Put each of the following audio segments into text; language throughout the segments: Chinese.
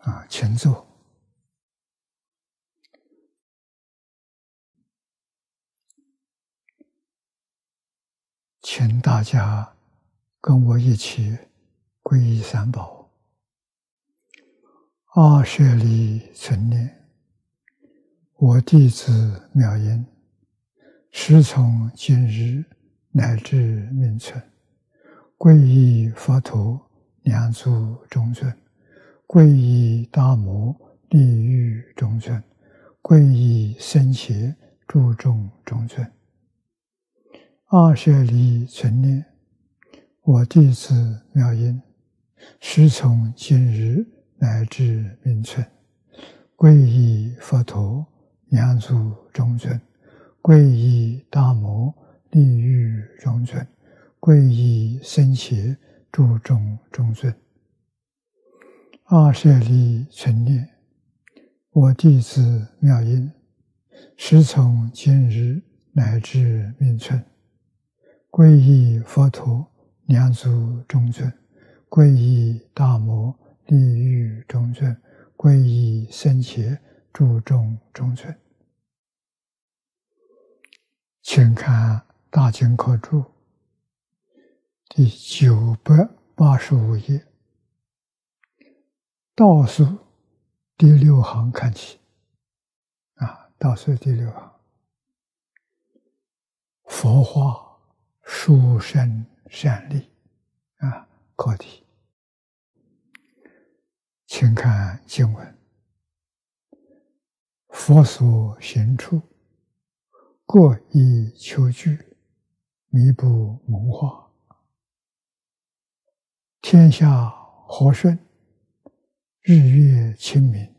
啊，请坐，请大家跟我一起皈依三宝。二舍利存念，我弟子妙音，师从今日乃至命存，皈依佛陀，两足中尊。皈依大摩利欲中尊，皈依僧伽诸众中尊。二舍离存念，我弟子妙音，师从今日乃至明存，皈依佛陀两足中尊，皈依大摩利欲中尊，皈依僧伽诸众中尊。二舍利存念，我弟子妙音，时从今日乃至命存，皈依佛陀两足中尊，皈依大摩利欲中尊，皈依僧伽诸众中尊。请看《大经科注》第九百八十五页。倒数第六行看起，啊，倒数第六行，佛化殊胜善利，啊，课题，请看经文：佛所行处，各以求具，弥补蒙化，天下和顺。日月清明，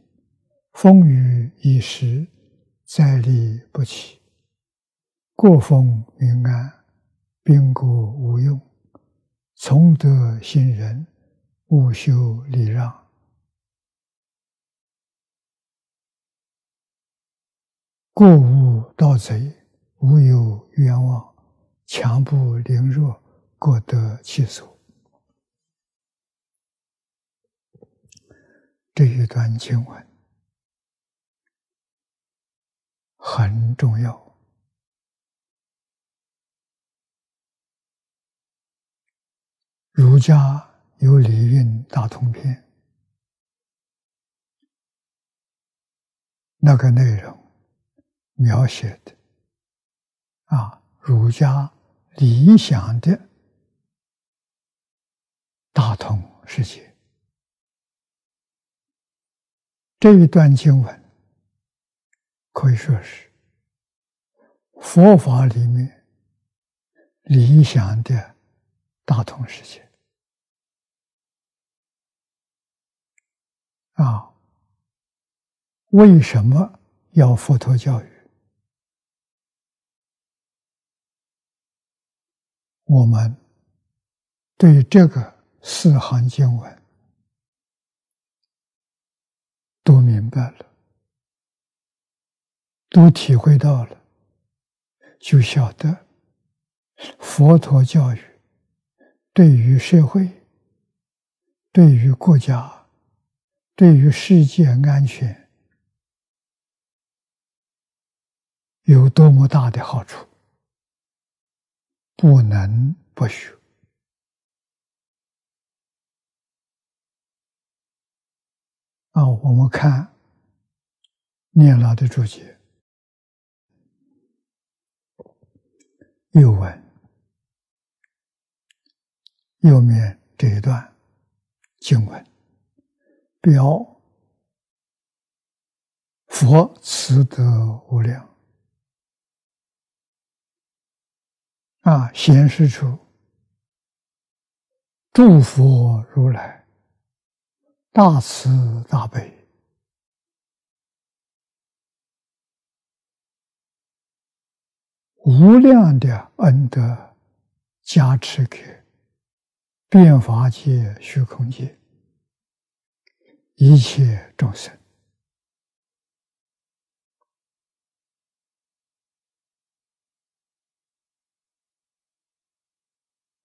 风雨一时，再立不起。过风云安，兵国无用。从德行人，勿修礼让。过无盗贼，无有冤枉。强不凌弱，各得其所。这一段经文很重要。儒家有《礼运大通篇》，那个内容描写的啊，儒家理想的大同世界。这一段经文可以说是佛法里面理想的大同世界啊！为什么要佛陀教育？我们对这个四行经文。都明白了，都体会到了，就晓得佛陀教育对于社会、对于国家、对于世界安全有多么大的好处，不能不学。啊，我们看念老的注解，右文右面这一段经文，表佛慈德无量，啊，显示出诸佛如来。大慈大悲。无量的恩德加持给变法界虚空界一切众生。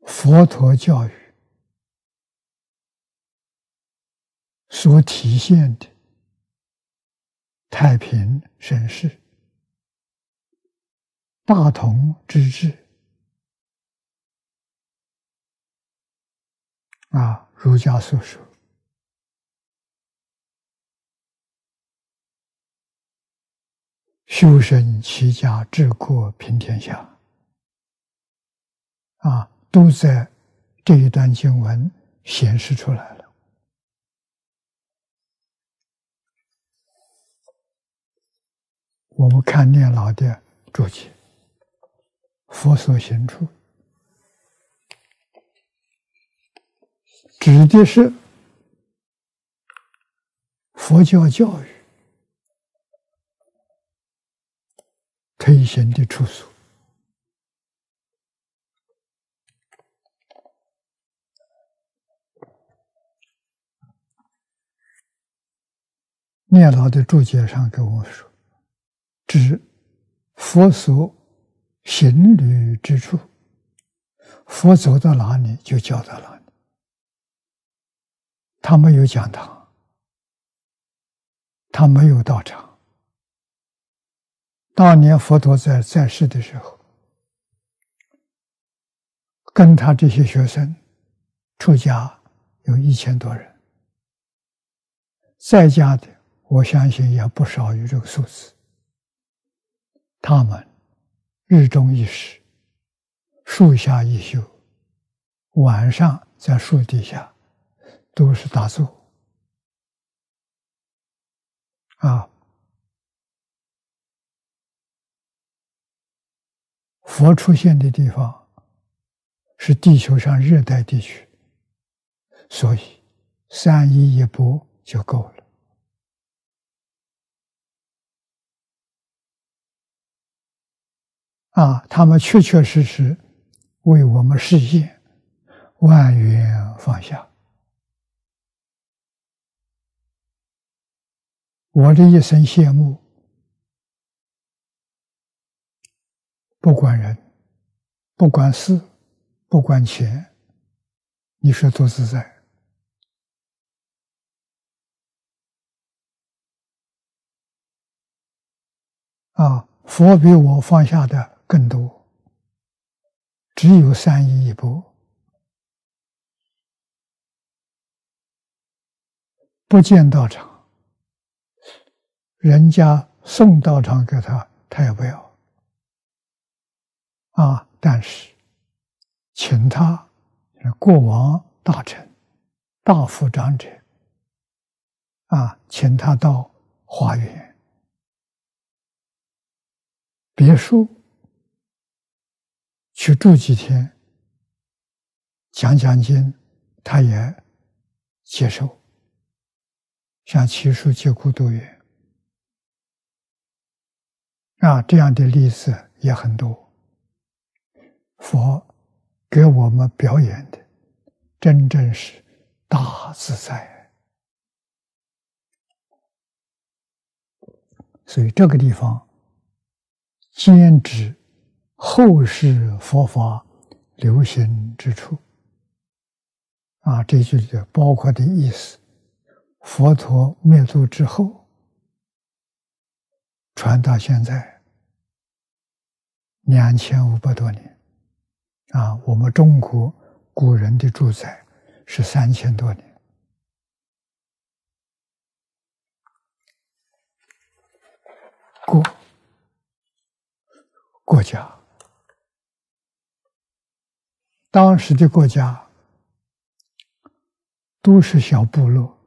佛陀教育所体现的太平盛世、大同之治啊，儒家所说。修身齐家治国平天下，啊，都在这一段经文显示出来了。我们看念老的注解，佛所行处，指的是佛教教育。推行的处所，念老的注解上跟我说：“指佛所行旅之处，佛走到哪里就教到哪里。他没有讲堂，他没有道场。”当年佛陀在在世的时候，跟他这些学生出家有一千多人，在家的我相信也不少于这个数字。他们日中一时，树下一宿，晚上在树底下都是打坐啊。佛出现的地方是地球上热带地区，所以三一一波就够了。啊，他们确确实实为我们实现万缘放下。我的一生羡慕。不管人，不管事，不管钱，你说多自在啊！佛比我放下的更多，只有三一一波，不见道场，人家送道场给他，他也不要。啊！但是，请他过往大臣、大夫长者啊，请他到花园、别墅去住几天，讲讲经，他也接受。像七叔接孤独园啊，这样的例子也很多。佛给我们表演的，真正是大自在。所以这个地方，兼指后世佛法流行之处。啊，这句的包括的意思，佛陀灭度之后，传到现在两千五百多年。啊，我们中国古人的住宅是三千多年，国国家当时的国家都是小部落，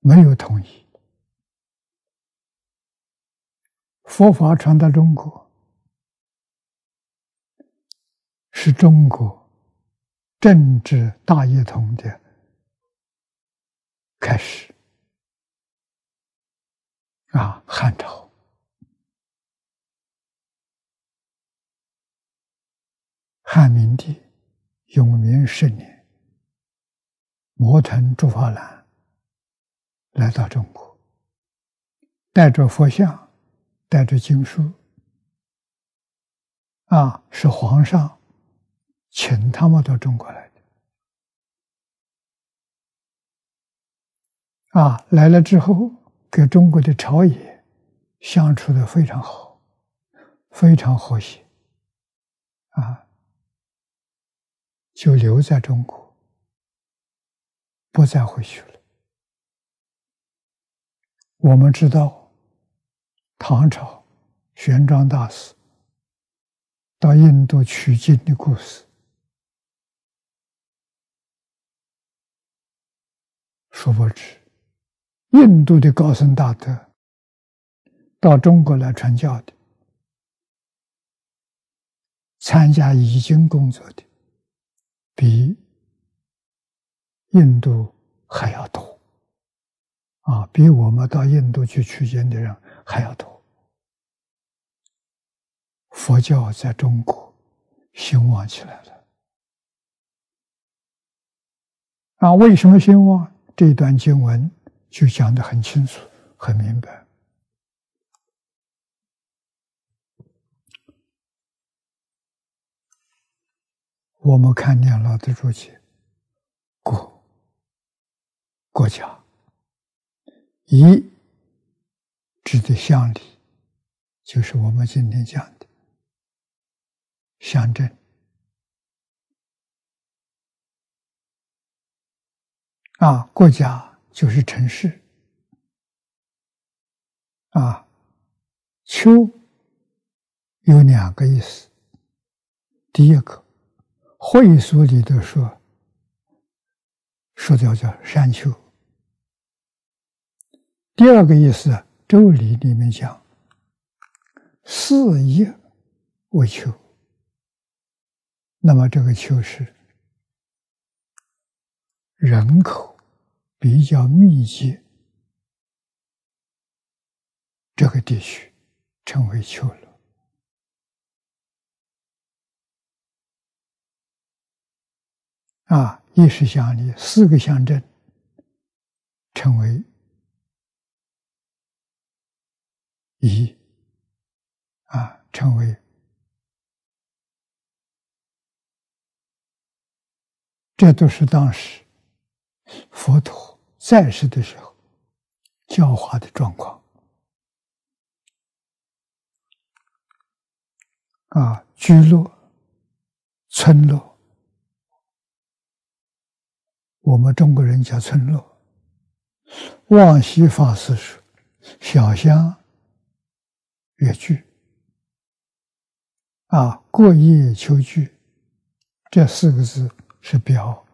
没有统一，佛法传到中国。是中国政治大一统的开始啊！汉朝汉明帝永明十年，摩腾竺法兰来到中国，带着佛像，带着经书啊，是皇上请他们到中国来的。啊，来了之后，跟中国的朝野相处的非常好，非常和谐。啊，就留在中国，不再回去了。我们知道，唐朝玄奘大师到印度取经的故事，殊不知，印度的高僧大德到中国来传教的，参加译经工作的，比印度还要多。啊，比我们到印度去取经的人还要多。佛教在中国兴旺起来了。啊，为什么兴旺？这段经文就讲得很清楚、很明白。我们看见老的注解，国国家。一指的乡里，就是我们今天讲的乡镇啊，国家就是城市啊。丘有两个意思，第一个会所里头说，说叫叫山丘。第二个意思，《周礼》里面讲“四叶为丘”，那么这个丘是人口比较密集这个地区，称为丘了。啊，一时乡里四个乡镇称为。一啊，成为这都是当时佛陀在世的时候教化的状况啊，居落、村落，我们中国人叫村落。望西法师说：“小乡。”越剧啊，过夜求居，这四个字是表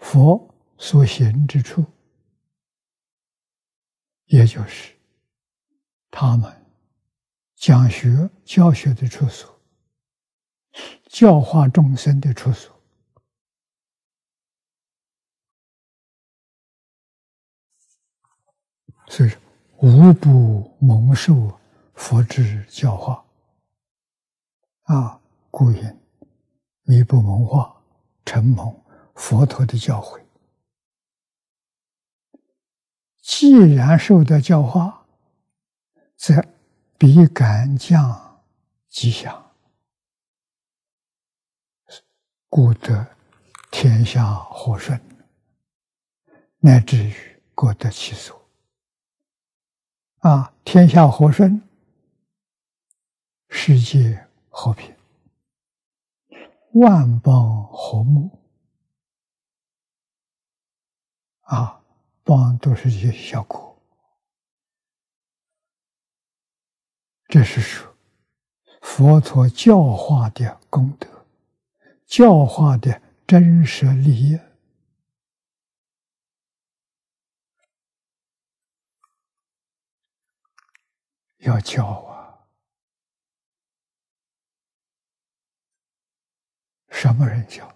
佛所行之处，也就是他们讲学教学的处所，教化众生的处所，所以说无不蒙受。佛之教化啊，故云：弥不蒙化，承蒙佛陀的教诲。既然受到教化，则必感降吉祥，故得天下和顺，乃至于各得其所。啊，天下和顺。世界和平，万邦和睦啊！邦都是一些小国，这是说佛陀教化的功德，教化的真实利益，要教啊！什么人教？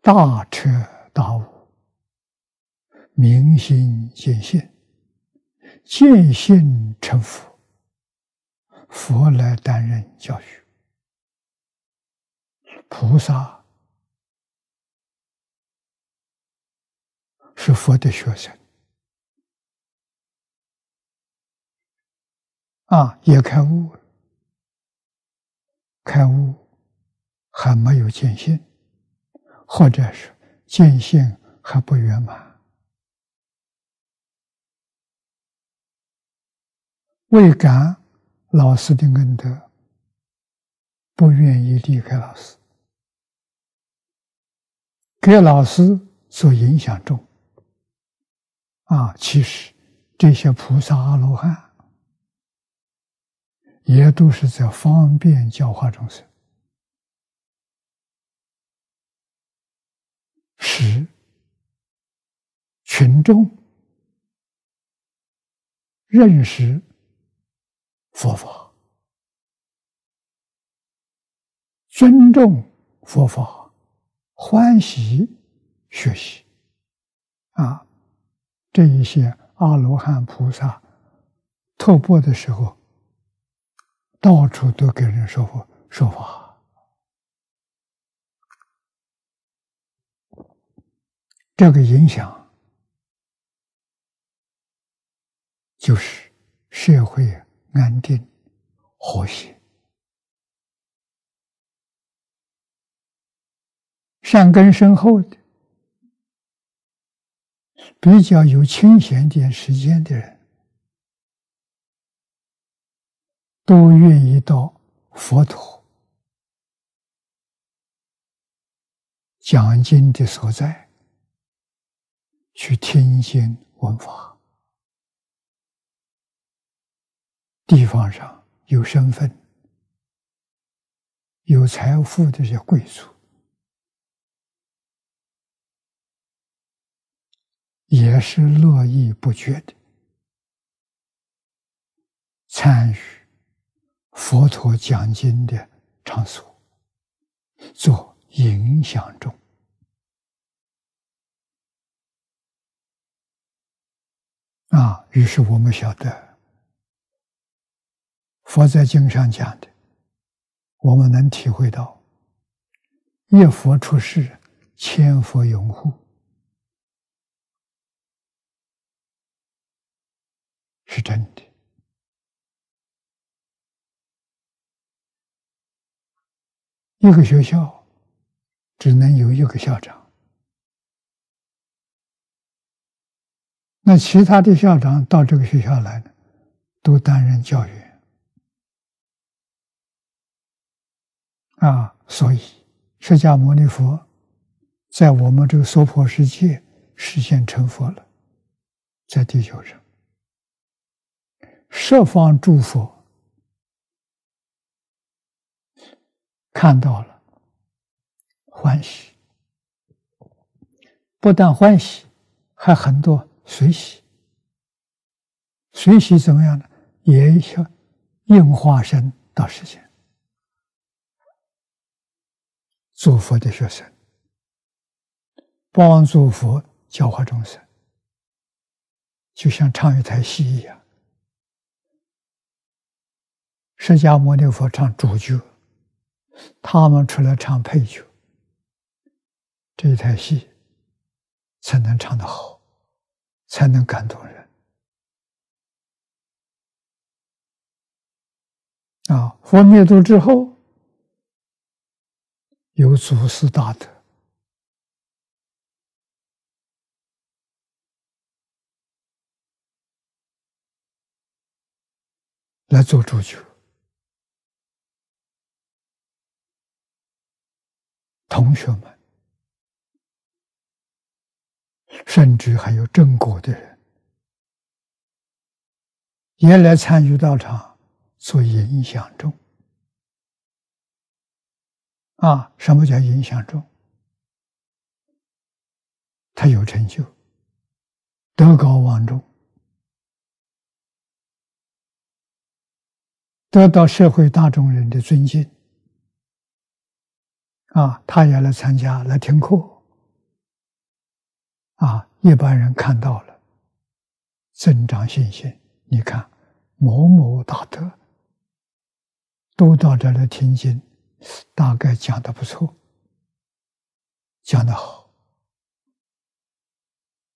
大彻大悟，明心见性，见性成佛，佛来担任教学，菩萨。是佛的学生。啊，也开悟。开悟还没有见性，或者是见性还不圆满，未感老师的恩德，不愿意离开老师，给老师所影响重。啊，其实这些菩萨阿罗汉。也都是在方便教化众生，使群众认识佛法、尊重佛法、欢喜学习。啊，这一些阿罗汉菩萨透钵的时候。到处都给人说佛说法，这个影响就是社会安定和谐。善根深厚的、比较有清闲点时间的人。都愿意到佛陀讲经的所在去听经闻法。地方上有身份、有财富的这些贵族，也是络绎不绝的参与。佛陀讲经的场所，做影响中啊。于是我们晓得，佛在经上讲的，我们能体会到：一佛出世，千佛拥护，是真的。一个学校只能有一个校长，那其他的校长到这个学校来呢，都担任教员啊。所以，释迦牟尼佛在我们这个娑婆世界实现成佛了，在地球上，十方诸佛。看到了，欢喜，不但欢喜，还很多随喜。随喜怎么样呢？也像应化身到世间，祝福的学生，帮助佛教化众生，就像唱一台戏一样。释迦牟尼佛唱主角。他们出来唱配角，这一台戏才能唱得好，才能感动人。啊！佛灭度之后，有祖师大德来做主角。同学们，甚至还有正果的人，也来参与道场做影响众。啊，什么叫影响众？他有成就，德高望重，得到社会大众人的尊敬。啊，他也来参加，来听课。啊，一般人看到了，增长信心。你看，某某大德都到这来听经，大概讲的不错，讲的好，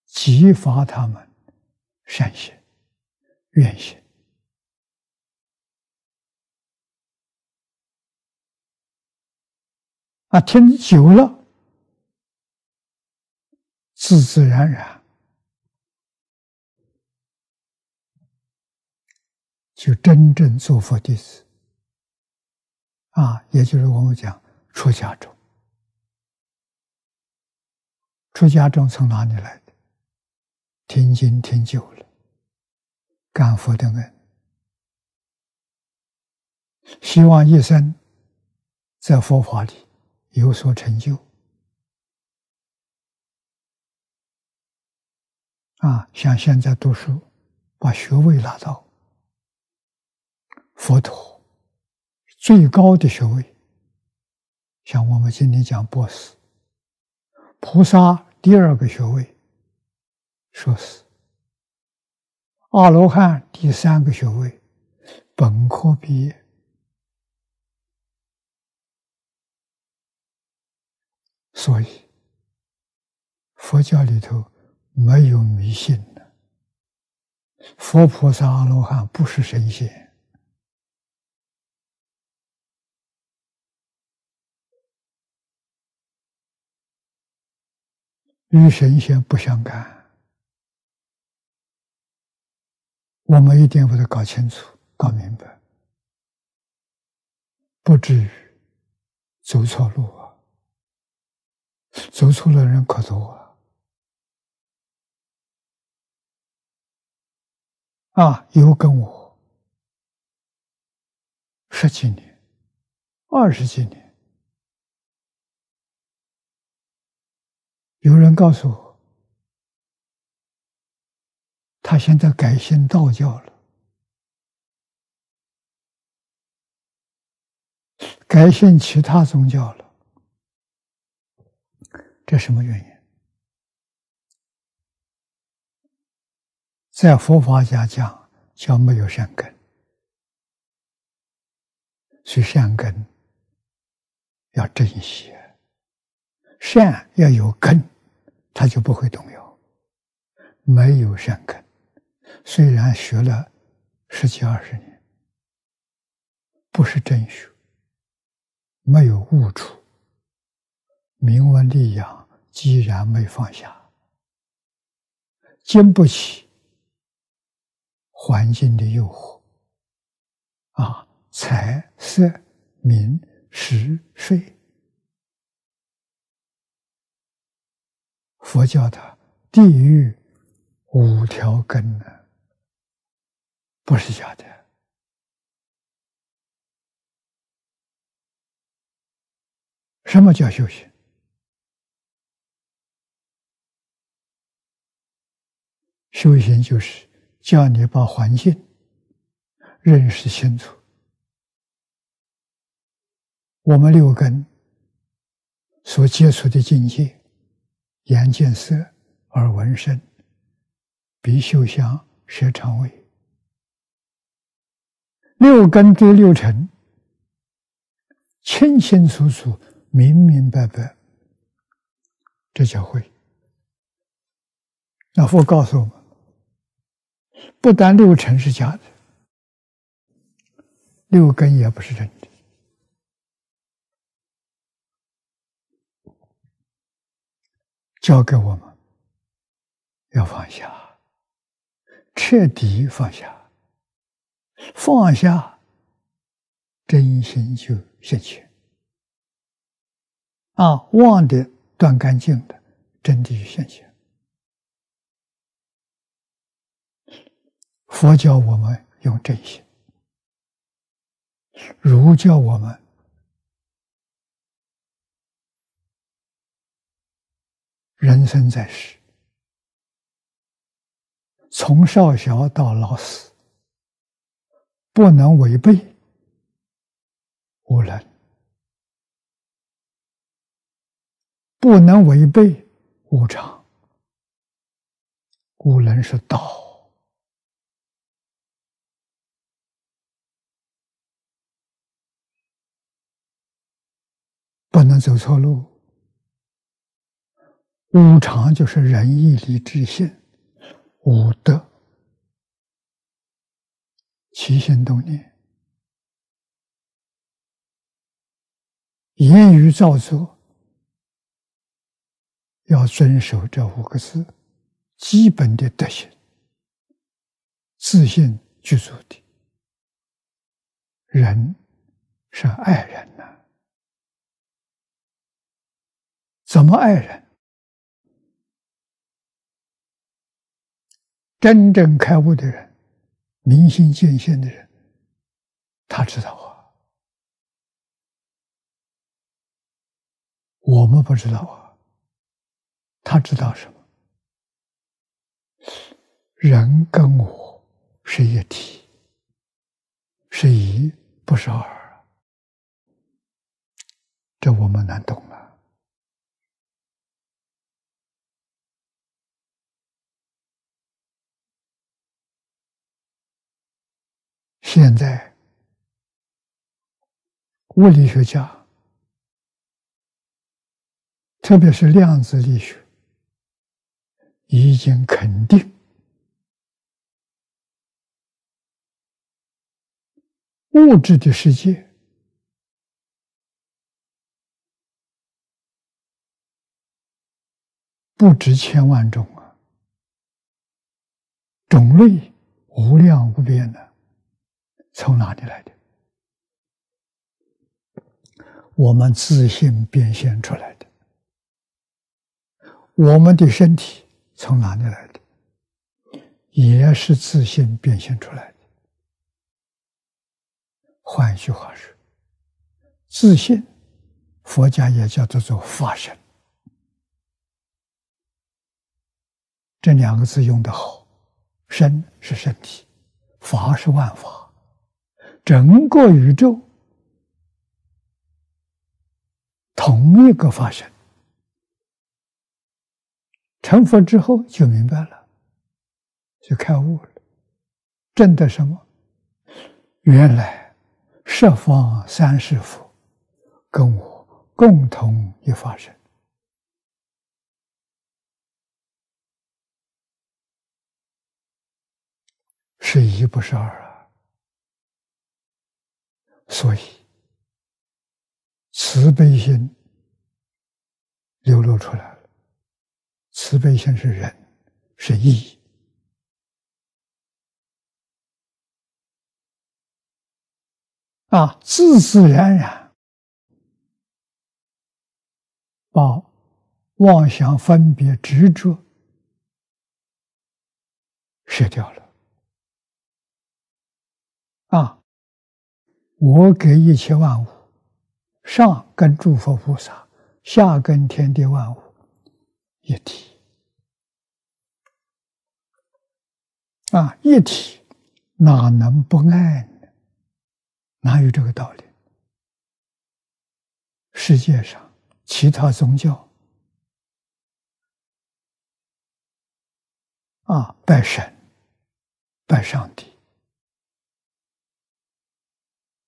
激发他们善心、愿心。啊，听久了，自自然然就真正做佛弟子啊，也就是我们讲出家中。出家中从哪里来的？听经听久了，感佛的恩，希望一生在佛法里有所成就。啊，像现在读书，把学位拿到，佛陀最高的学位，像我们今天讲博士，菩萨。第二个学位，硕士；阿罗汉第三个学位，本科毕业。所以，佛教里头没有迷信的，佛菩萨、阿罗汉不是神仙。与神仙不相干，我们一定把它搞清楚、搞明白，不至于走错路啊！走错了人可多啊！啊，有跟我十几年、二十几年。有人告诉我，他现在改信道教了，改信其他宗教了，这什么原因？在佛法家讲，叫没有善根，所以善根要珍惜，善要有根。他就不会动摇，没有善根，虽然学了十几二十年，不是真学，没有悟处，名闻利养既然没放下，经不起环境的诱惑，啊，财色名食睡。佛教的地狱五条根呢，不是假的。什么叫修行？修行就是叫你把环境认识清楚。我们六根所接触的境界。眼见色，耳闻声，鼻嗅香，舌尝味，六根对六尘，清清楚楚、明明白白，这叫会。那佛告诉我们，不但六尘是假的，六根也不是真的。交给我们，要放下，彻底放下，放下，真心就现前。啊，忘的断干净的，真的就现前。佛教我们用真心，儒教我们。人生在世，从少小到老死，不能违背无能，不能违背无常。无能是道，不能走错路。无常就是仁义礼智信五德，起心动念言语造作，要遵守这五个字基本的德行，自信具足的人是爱人呐。怎么爱人？真正开悟的人，明心见性的人，他知道啊，我们不知道啊。他知道什么？人跟我是一体，是一，不是二，这我们难懂了。现在，物理学家，特别是量子力学，已经肯定物质的世界不止千万种啊，种类无量无边的。从哪里来的？我们自信变现出来的。我们的身体从哪里来的？也是自信变现出来的。换一句话说，自信，佛家也叫做做法身。这两个字用的好，身是身体，法是万法。整个宇宙同一个发生，成佛之后就明白了，就开悟了，证得什么？原来十方三世佛跟我共同一发生，是一不是二。所以，慈悲心流露出来了。慈悲心是人，是义啊，自自然然把妄想、分别、执着舍掉了啊。我给一切万物，上跟诸佛菩萨，下跟天地万物一体啊！一体哪能不爱呢？哪有这个道理？世界上其他宗教啊，拜神、拜上帝。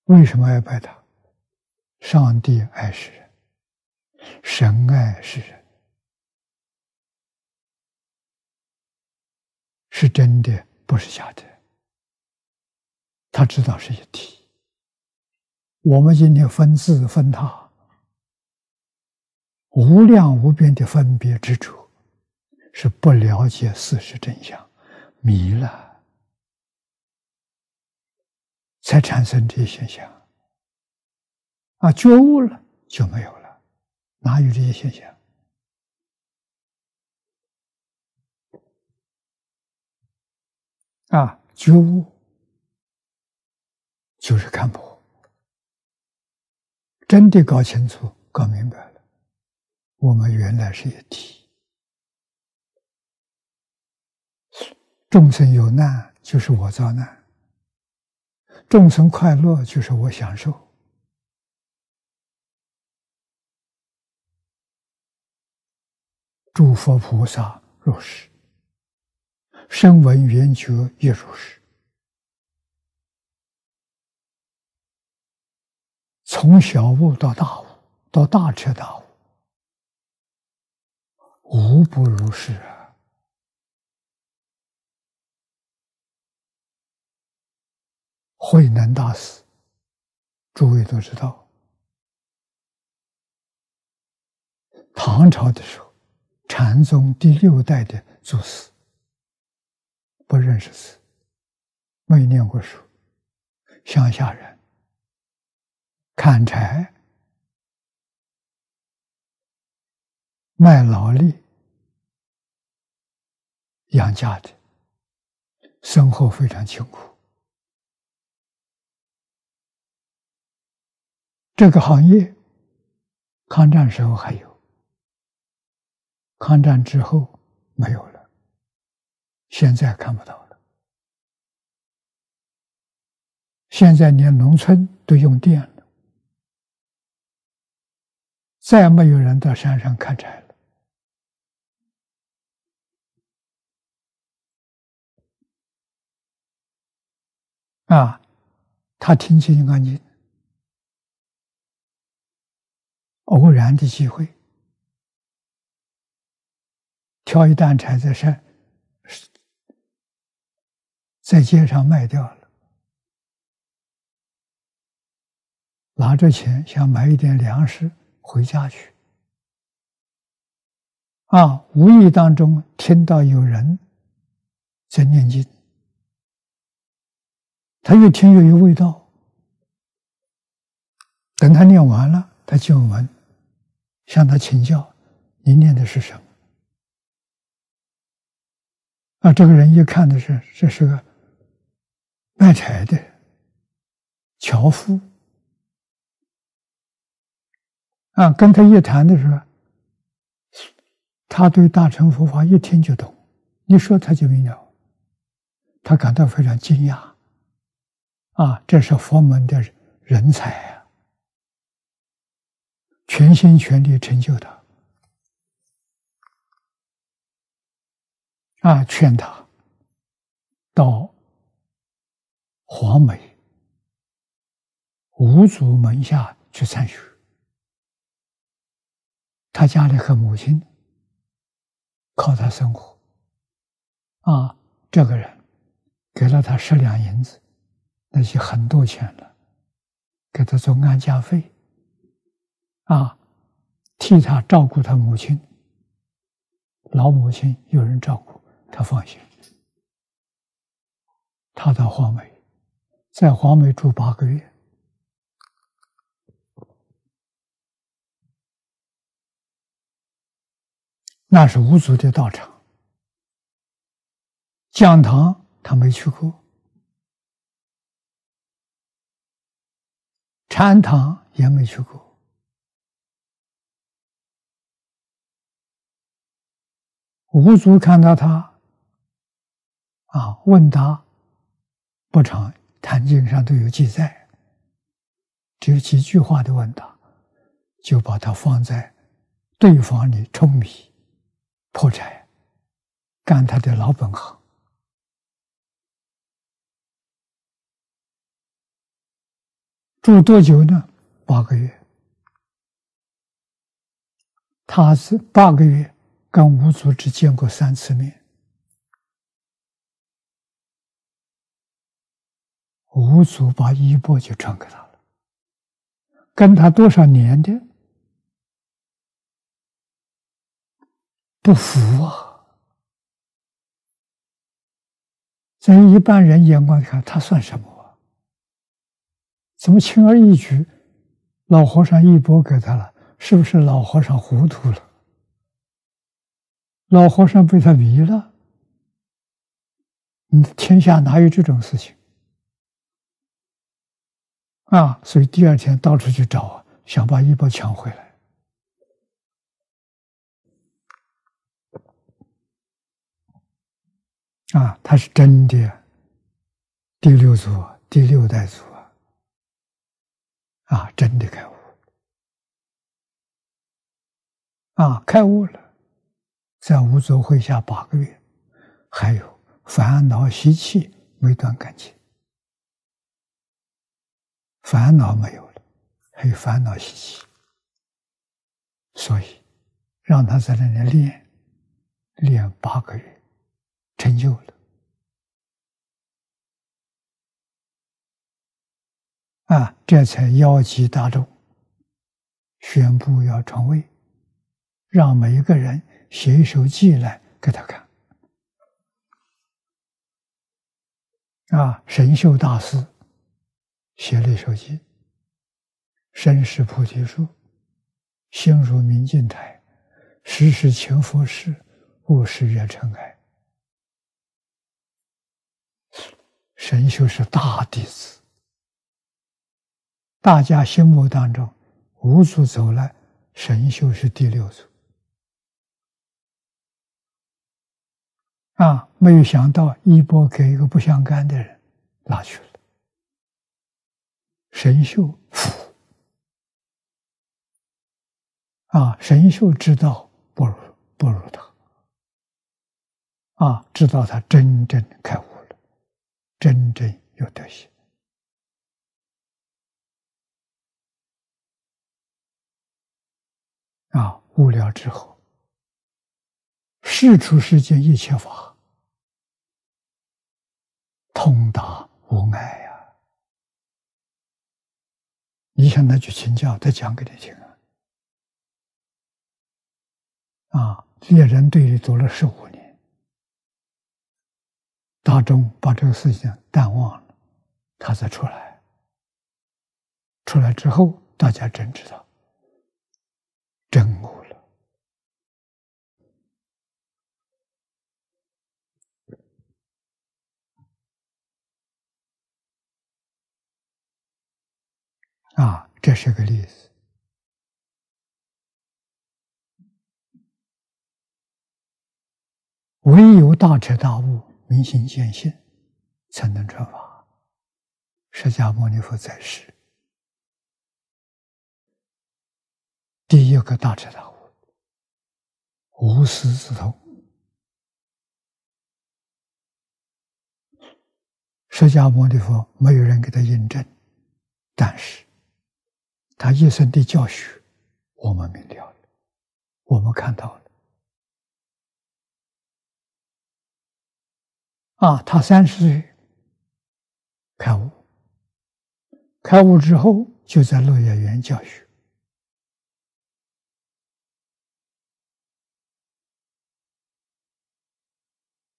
为什么爱拜他？上帝爱世人，神爱世人，是真的，不是假的。他知道是一体。我们今天分字分他，无量无边的分别之处，是不了解事实真相，迷了。才产生这些现象，啊，觉悟了就没有了，哪有这些现象？啊，觉悟就是看破，真的搞清楚、搞明白了，我们原来是一体，众生有难，就是我遭难。众生快乐就是我享受，诸佛菩萨如是，声闻缘觉亦如是，从小悟到大悟，到大彻大悟，无不如是啊。慧能大师，诸位都知道，唐朝的时候，禅宗第六代的祖师，不认识字，没念过书，乡下人，砍柴，卖劳力，养家的，生活非常清苦。这个行业，抗战时候还有，抗战之后没有了，现在看不到了。现在连农村都用电了，再没有人到山上砍柴了。啊，他听金刚经。偶然的机会，挑一担柴在山，在街上卖掉了，拿着钱想买一点粮食回家去。啊，无意当中听到有人在念经，他越听越有味道。等他念完了，他就闻。向他请教，你念的是什么？啊，这个人一看的是，这是个卖柴的樵夫。啊，跟他一谈的时候，他对大乘佛法一听就懂，你说他就明了，他感到非常惊讶。啊，这是佛门的人才啊！全心全力成就他，啊，劝他到黄梅五祖门下去参学。他家里和母亲靠他生活，啊，这个人给了他十两银子，那些很多钱了，给他做安家费。啊，替他照顾他母亲，老母亲有人照顾，他放心。他到黄梅，在黄梅住八个月，那是五祖的道场，讲堂他没去过，禅堂也没去过。五祖看到他，啊，问答不长，《坛经》上都有记载，只有几句话的问答，就把他放在对方里舂米、破柴，干他的老本行。住多久呢？八个月。他是八个月。跟五祖只见过三次面，五祖把衣钵就传给他了，跟他多少年的不服啊！在一般人眼光看，他算什么？怎么轻而易举，老和尚衣钵给他了？是不是老和尚糊涂了？老和尚被他迷了，嗯，天下哪有这种事情啊？所以第二天到处去找，想把衣钵抢回来。啊，他是真的第六祖、第六代祖啊！啊，真的开悟啊，开悟了。在五祖会下八个月，还有烦恼习气没断干净，烦恼没有了，还有烦恼习气，所以让他在那里练，练八个月，成就了，啊，这才邀集大众，宣布要传位，让每一个人写一首记来给他看。啊，神秀大师写了一首记：“身是菩提树，心如明镜台，时时勤拂拭，勿使惹尘埃。”神秀是大弟子，大家心目当中五祖走了，神秀是第六祖。啊！没有想到衣钵给一个不相干的人拿去了。神秀服啊！神秀知道不如不如他啊！知道他真正开悟了，真正有德行啊！悟了之后，事出世间一切法。通达无碍呀！你向他去请教，他讲给你听啊！啊，猎人队里做了十五年，大众把这个事情淡忘了，他才出来。出来之后，大家真知道，真悟了。啊，这是个例子。唯有大彻大悟、明心见性，才能传法。释迦牟尼佛在世，第一个大彻大悟，无师自通。释迦牟尼佛没有人给他印证，但是。他一生的教学，我们明了了，我们看到了。啊，他三十岁开悟，开悟之后就在乐业园教学，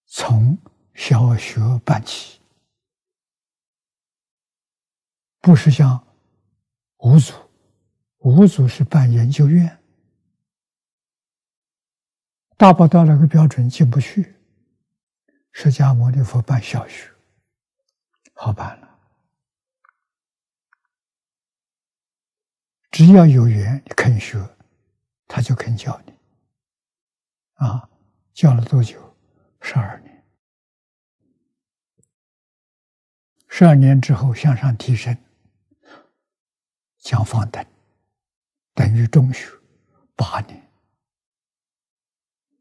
从小学办起，不是像五祖。五祖是办研究院，达不到那个标准进不去。释迦牟尼佛办小学，好办了。只要有缘，肯学，他就肯教你。啊，教了多久？十二年。十二年之后向上提升，讲方等。等于中学八年，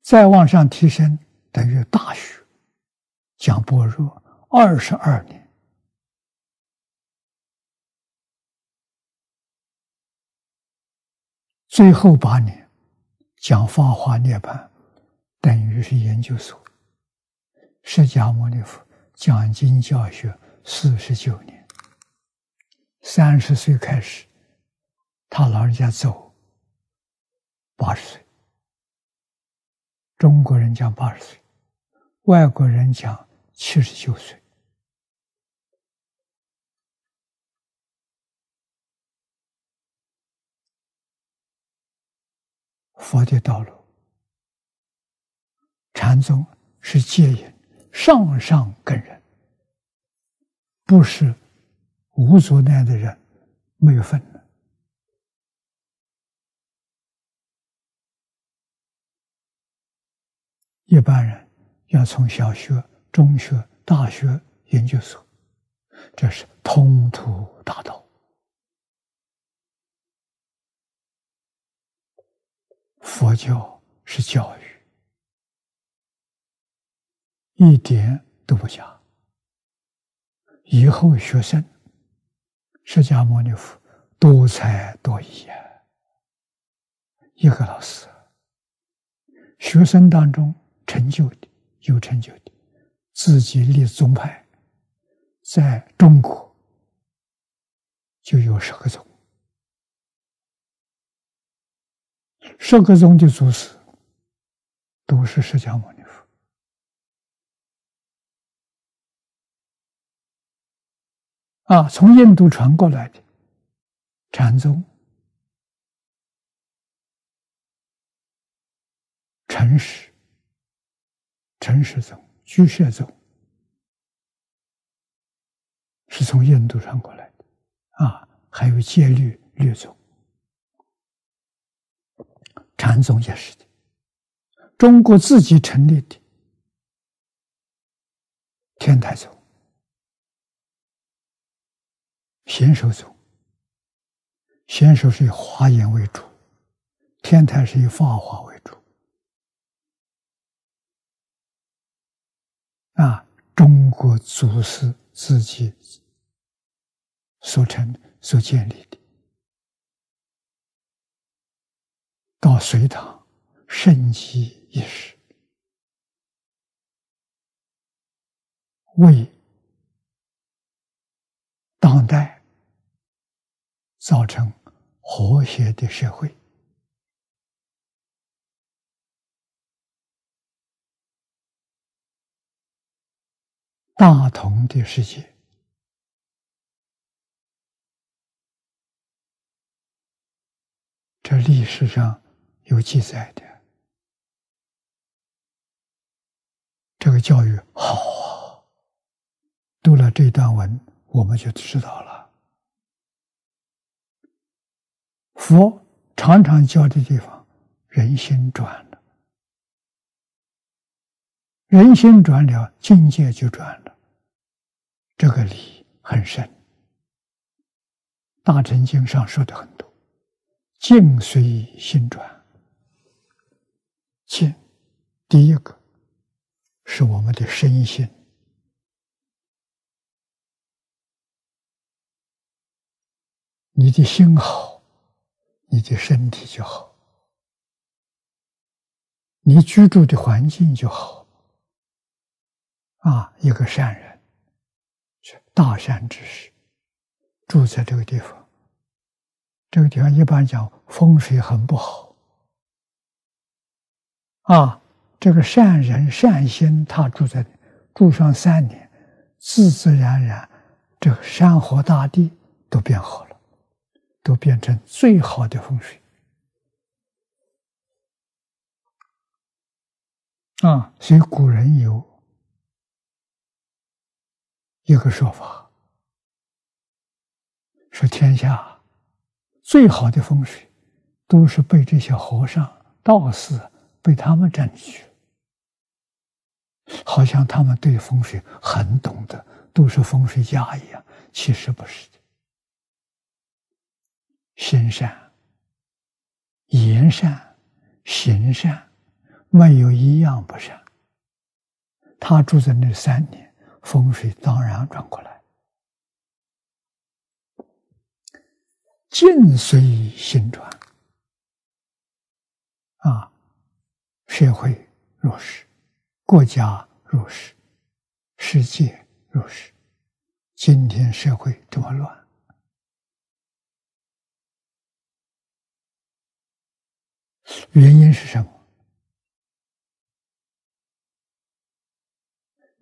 再往上提升等于大学讲般若二十二年，最后八年讲法华涅槃，等于是研究所。释迦牟尼佛讲经教学四十九年，三十岁开始。他老人家走，八十岁。中国人讲八十岁，外国人讲七十九岁。佛的道路，禅宗是戒引上上根人，不是无足那样的人没有分。一般人要从小学、中学、大学、研究所，这是通途大道。佛教是教育，一点都不假。以后学生，释迦牟尼佛多才多艺啊！一个老师，学生当中。成就的有成就的，自己立宗派，在中国就有十个宗，十个宗的祖师都是释迦牟尼佛。啊，从印度传过来的禅宗、诚实、陈氏宗、居士宗，是从印度传过来的。啊，还有戒律律宗。禅宗也是的，中国自己成立的天台宗、贤首宗，贤首是以华严为主，天台是以法华为主。啊，中国祖师自己所成、所建立的。到隋唐，盛极一时，为当代造成和谐的社会、大同的世界。这历史上。有记载的，这个教育好啊！读了这段文，我们就知道了。佛常常教的地方，人心转了，人心转了，境界就转了。这个理很深，《大乘经》上说的很多，境随心转。心，第一个是我们的身心。你的心好，你的身体就好；你居住的环境就好。啊，一个善人，大善之士，住在这个地方。这个地方一般讲风水很不好。啊，这个善人善心，他住在住上三年，自自然然，这个山河大地都变好了，都变成最好的风水。啊，所以古人有一个说法，说天下最好的风水，都是被这些和尚道士。被他们占据，好像他们对风水很懂得，都是风水家一样。其实不是的，心善、言善、行善，没有一样不善。他住在那三年，风水当然转过来，境随心转啊。社会如是，国家如是，世界如是。今天社会这么乱，原因是什么？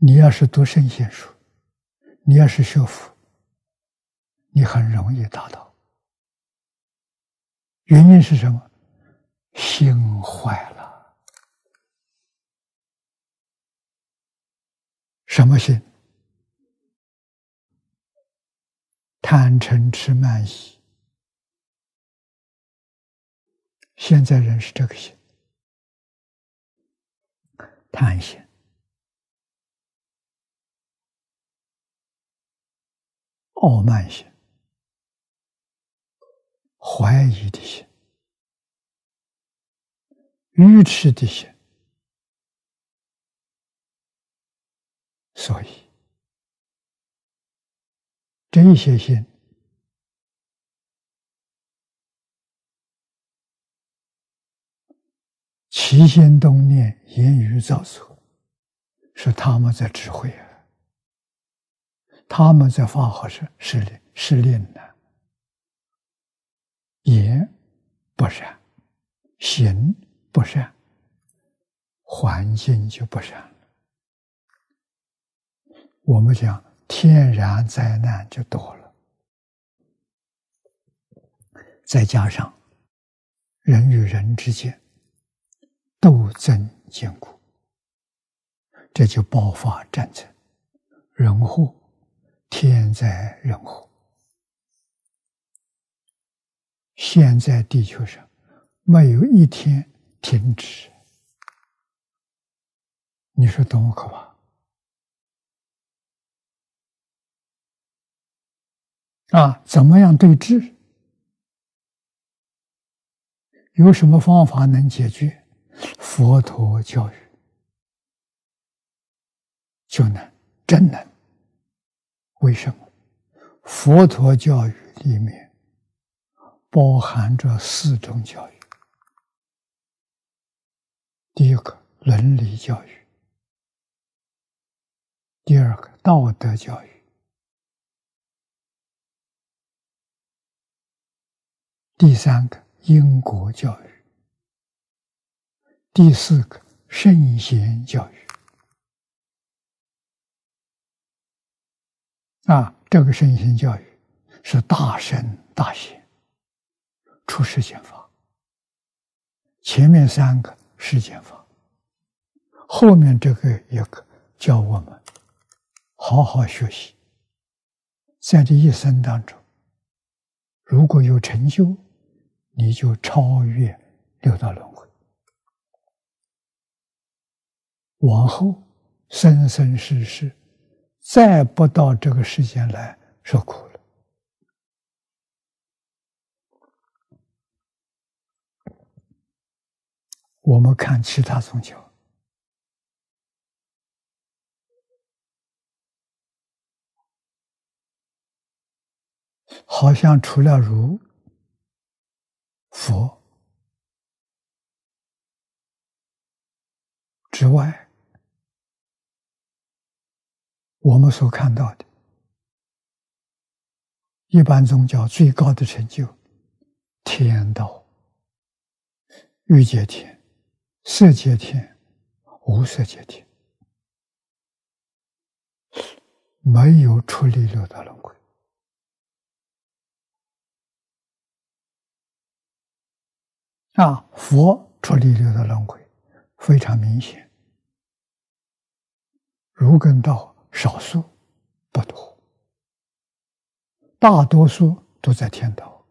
你要是读圣贤书，你要是学佛，你很容易达到。原因是什么？心坏了。什么心？贪嗔痴慢疑。现在人是这个心：贪心、傲慢心、怀疑的心、愚痴的心。所以，这些心起心动念、言语造作，是他们在指挥啊，他们在发号施施令施令呢。言不善，行不善，环境就不善。我们讲天然灾难就多了，再加上人与人之间斗争坚固，这就爆发战争，人祸天灾人祸。现在地球上没有一天停止，你说多么可怕！啊，怎么样对治？有什么方法能解决？佛陀教育就能真能。为什么？佛陀教育里面包含着四种教育：第一个伦理教育，第二个道德教育。第三个因果教育，第四个圣贤教育。啊，这个圣贤教育是大圣大贤出世间法，前面三个世间法，后面这个一个教我们好好学习，在这一生当中，如果有成就。你就超越六道轮回，往后生生世世再不到这个世间来受苦了。我们看其他宗教，好像除了儒。佛之外，我们所看到的，一般宗教最高的成就，天道、欲界天、色界天、无色界天，没有出离六道轮回。啊，佛出离六道轮回非常明显，如根道少数不多，大多数都在天道。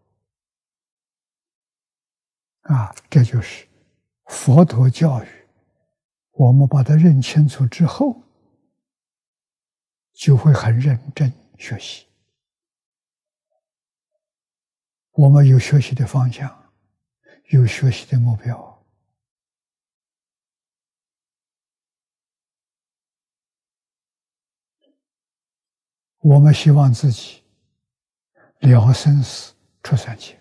啊，这就是佛陀教育，我们把它认清楚之后，就会很认真学习，我们有学习的方向。有学习的目标，我们希望自己了生死、出三界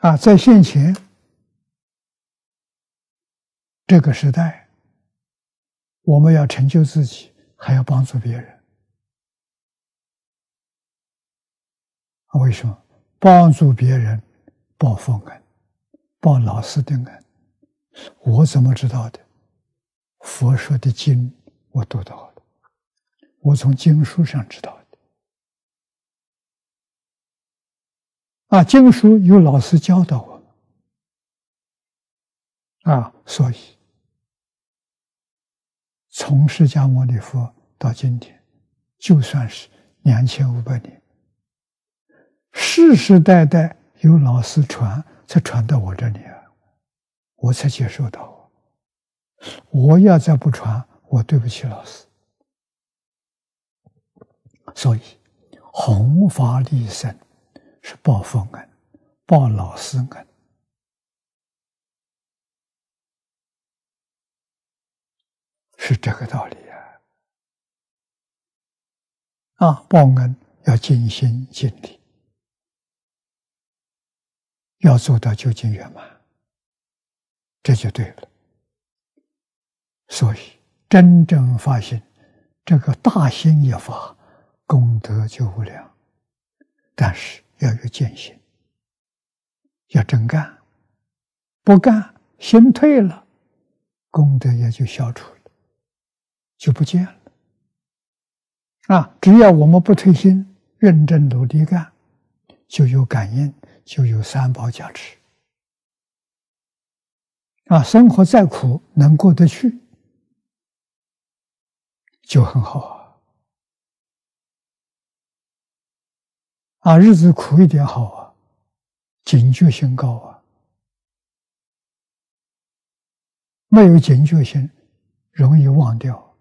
啊！在现前这个时代，我们要成就自己，还要帮助别人啊？为什么？帮助别人报佛恩，报老师的恩，我怎么知道的？佛说的经我读到了，我从经书上知道的。啊，经书有老师教导我们，啊，所以从释迦牟尼佛到今天，就算是两千五百年。世世代代有老师传，才传到我这里啊，我才接受到。我要再不传，我对不起老师。所以，弘法利生是报佛恩，报老师恩，是这个道理啊。啊，报恩要尽心尽力。要做到究竟圆满，这就对了。所以，真正发现这个大心一发，功德就无量。但是要有见性，要真干，不干心退了，功德也就消除了，就不见了。啊，只要我们不退心，认真努力干，就有感应，就有三宝加持。啊，生活再苦，能过得去，就很好啊。啊，日子苦一点好啊，警觉性高啊。没有警觉性，容易忘掉，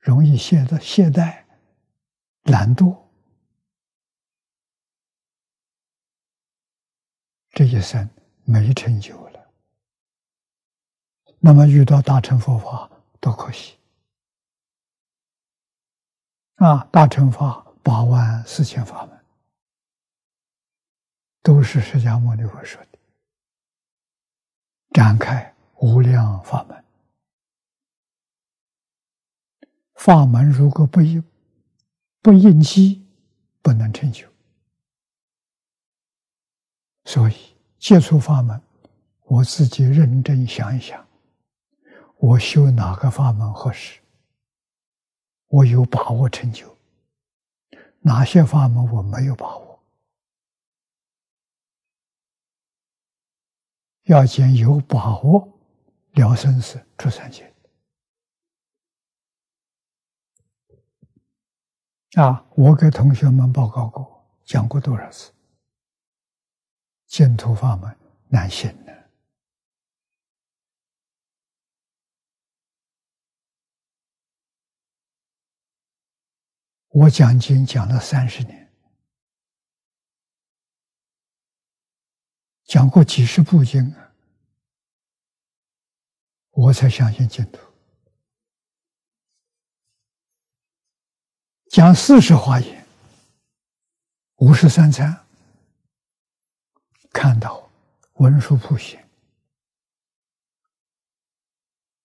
容易懈怠懈怠、懒惰，这一生没成就了。那么遇到大乘佛法多可惜啊！大乘法八万四千法门，都是释迦牟尼佛说的，展开无量法门。法门如果不应不应机，不能成就。所以接触法门，我自己认真想一想。我修哪个法门合适？我有把握成就。哪些法门我没有把握？要讲有把握了生死出三界。啊！我给同学们报告过，讲过多少次？净土法门难行的。我讲经讲了三十年，讲过几十部经啊，我才相信净土。讲四十华严，五十三参，看到文殊普贤，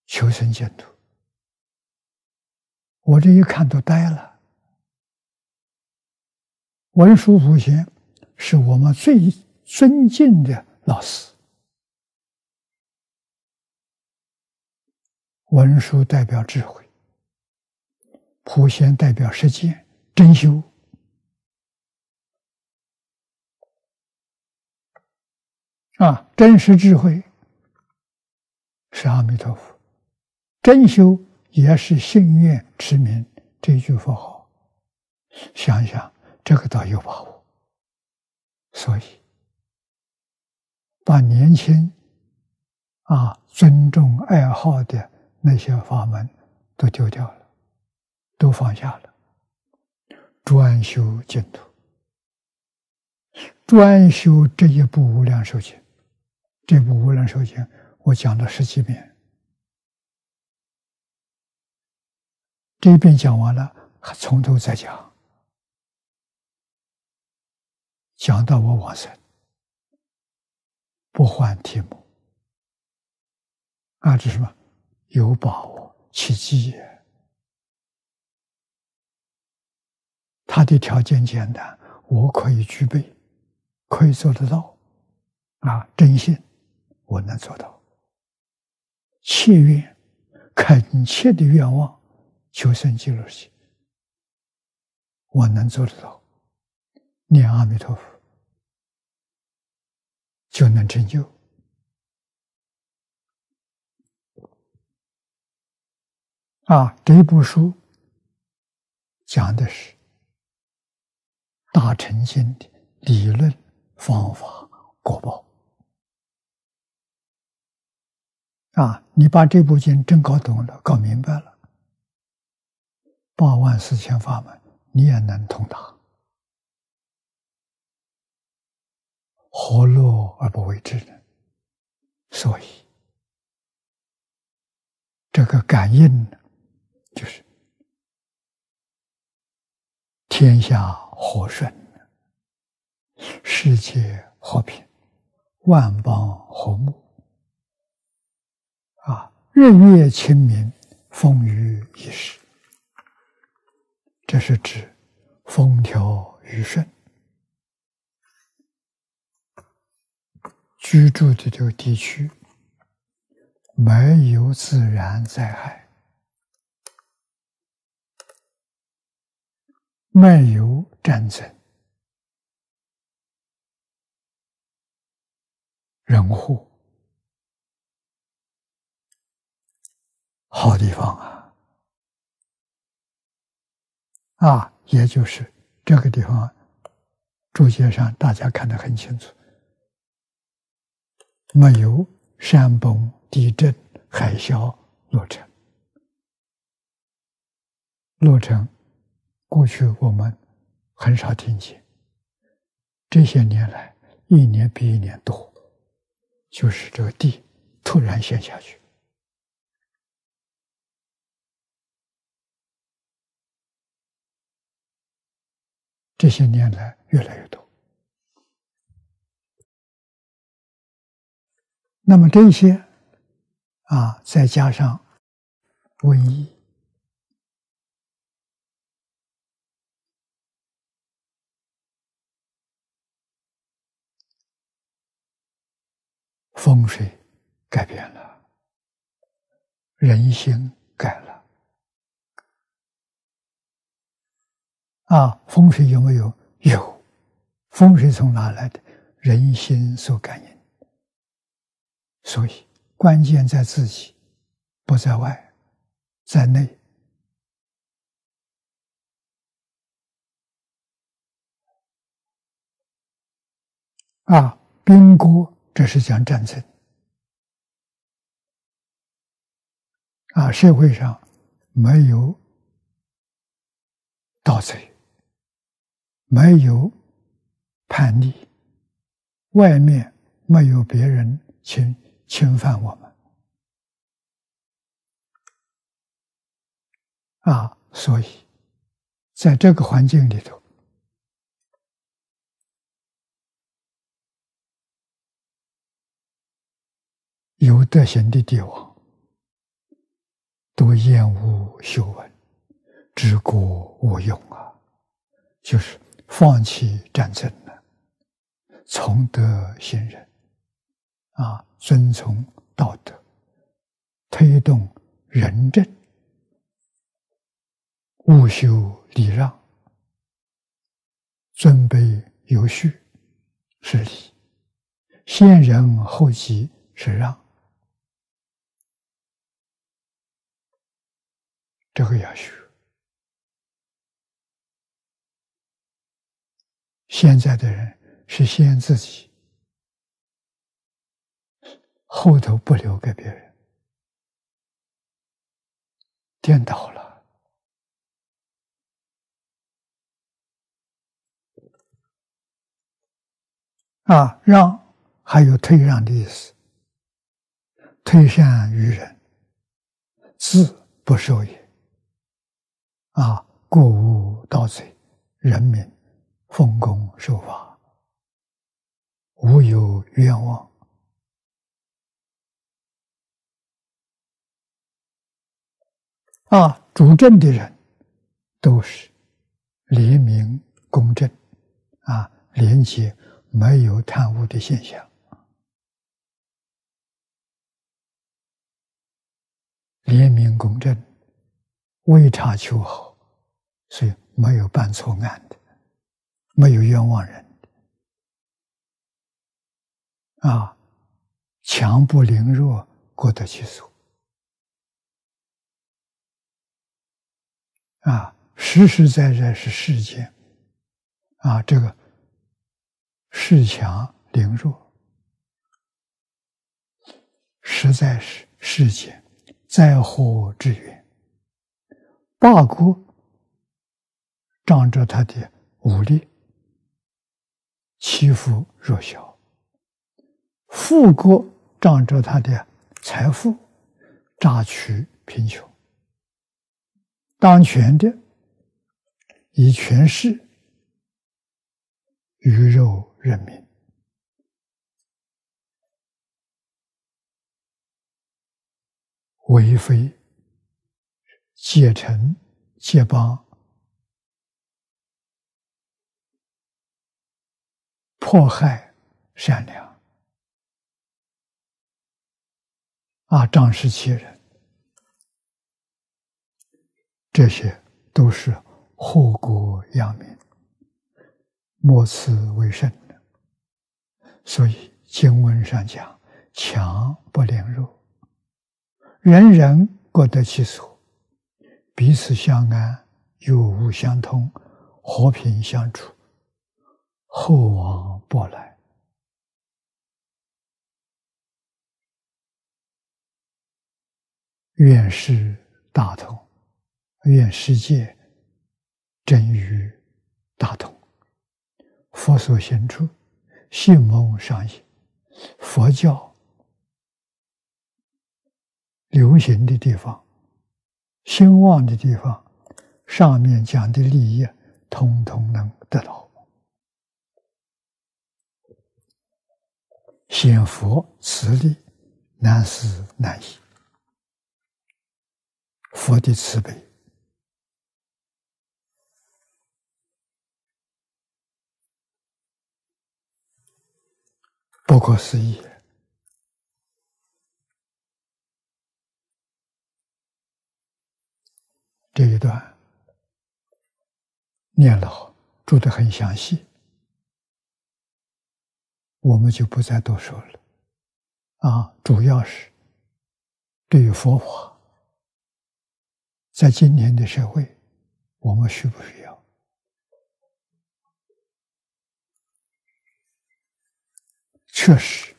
求生净土，我这一看都呆了。文殊普贤是我们最尊敬的老师。文殊代表智慧，普贤代表实践真修。啊，真实智慧是阿弥陀佛，真修也是信愿持名这句佛号。想一想。这个倒有把握，所以把年轻啊尊重爱好的那些法门都丢掉了，都放下了，专修净土，专修这一部无量寿经。这部无量寿经我讲了十几遍，这一遍讲完了，还从头再讲。讲到我往生，不换题目，啊，这是什么？有把握，奇迹。他的条件简单，我可以具备，可以做得到，啊，真心，我能做到。切愿，恳切的愿望，求生极乐世界，我能做得到。念阿弥陀佛，就能成就。啊，这部书讲的是大乘经的理论、方法、果报。啊，你把这部经真搞懂了、搞明白了，八万四千法门，你也能通达。何乐而不为之呢？所以，这个感应呢，就是天下和顺，世界和平，万邦和睦，啊，日月清明，风雨一时，这是指风调雨顺。居住的这个地区没有自然灾害，没有战争，人祸，好地方啊！啊，也就是这个地方，注解上大家看得很清楚。没有山崩、地震、海啸、落成，落成，过去我们很少听见。这些年来，一年比一年多，就是这个地突然陷下去。这些年来，越来越多。那么这些啊，再加上瘟疫、风水改变了，人心改了啊！风水有没有？有，风水从哪来的？人心所感应。所以，关键在自己，不在外，在内。啊，兵国这是讲战争。啊，社会上没有盗贼，没有叛逆，外面没有别人侵。侵犯我们啊！所以，在这个环境里头，有德行的帝王都厌恶修文，治国无用啊，就是放弃战争了，从德行人啊。遵从道德，推动仁政，务修礼让，尊卑有序是礼，先人后己是让，这个要学。现在的人是先自己。后头不留给别人，颠倒了啊！让还有退让的意思，退善于人，自不受也。啊，过无盗贼，人民奉公守法，无有冤枉。啊，主政的人都是廉明公正，啊，廉洁，没有贪污的现象，廉明公正，为差求好，所以没有办错案的，没有冤枉人的，啊，强不凌弱，过得去所。啊，实实在在是世间，啊，这个恃强凌弱，实在是世间灾祸之源。大国仗着他的武力欺负弱小，富国仗着他的财富榨取贫穷。当权的以权势鱼肉人民，为非结臣结邦，迫害善良，啊，仗势欺人，这些都是祸国殃民，莫此为甚的。所以经文上讲：“强不凌弱，人人各得其所，彼此相安，有无相通，和平相处，厚往薄来。”愿是大同，愿世界真与大同。佛所行处，信蒙上也。佛教流行的地方，兴旺的地方，上面讲的利益，通通能得到。显佛慈力，难思难议。佛的慈悲，不可思议。这一段念了，注的很详细，我们就不再多说了。啊，主要是对于佛法。在今天的社会，我们需不需要？确实，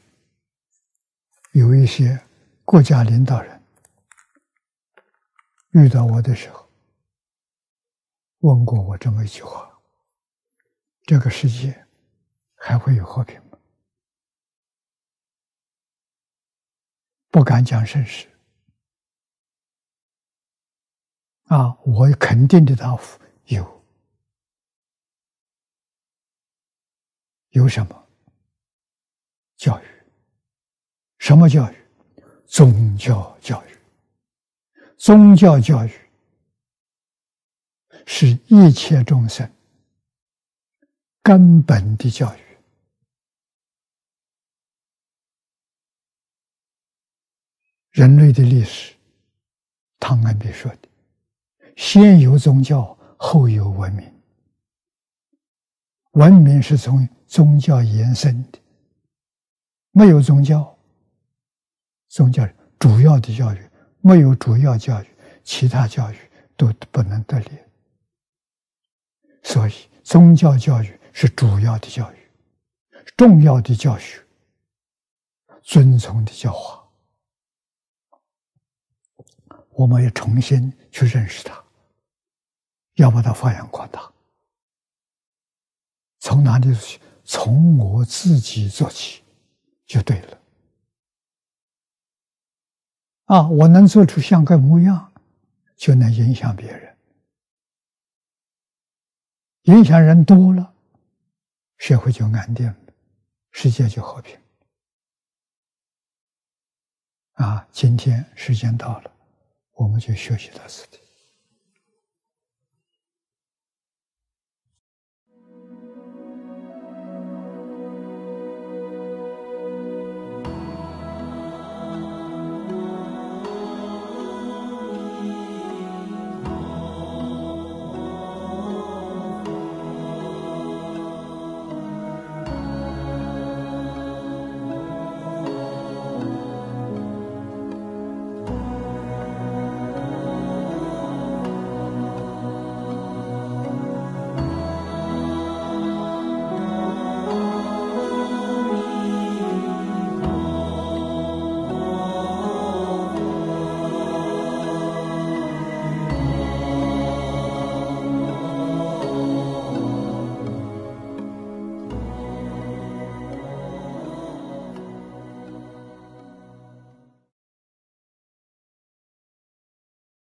有一些国家领导人遇到我的时候，问过我这么一句话：“这个世界还会有和平吗？”不敢讲甚实。啊，我肯定的答复有，有什么教育？什么教育？宗教教育。宗教教育是一切众生根本的教育。人类的历史，汤恩比说的。先有宗教，后有文明。文明是从宗教延伸的，没有宗教，宗教主要的教育没有主要教育，其他教育都不能得力。所以，宗教教育是主要的教育，重要的教学，遵从的教化，我们要重新去认识它。要把它发扬光大，从哪里做起？从我自己做起，就对了。啊，我能做出像个模样，就能影响别人，影响人多了，社会就安定了，世界就和平。啊，今天时间到了，我们就学习到此地。